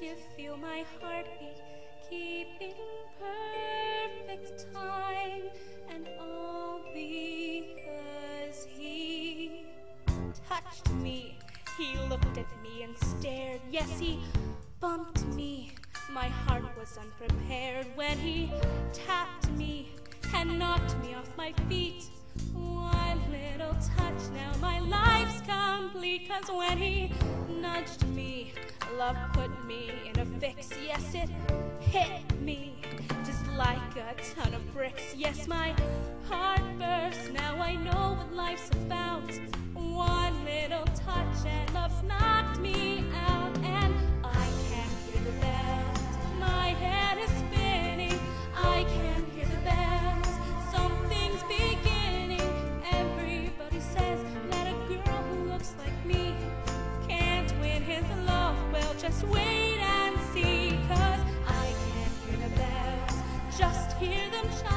You feel my heartbeat keeping perfect time? And all because he touched me. He looked at me and stared. Yes, he bumped me. My heart was unprepared when he tapped me and knocked me off my feet. One little touch, now my life's complete. Cause when he nudged me, love put me in a fix. Yes, it hit me just like a ton of bricks. Yes, my heart burst. Now I know what life's about. One little touch and love's knocked me Just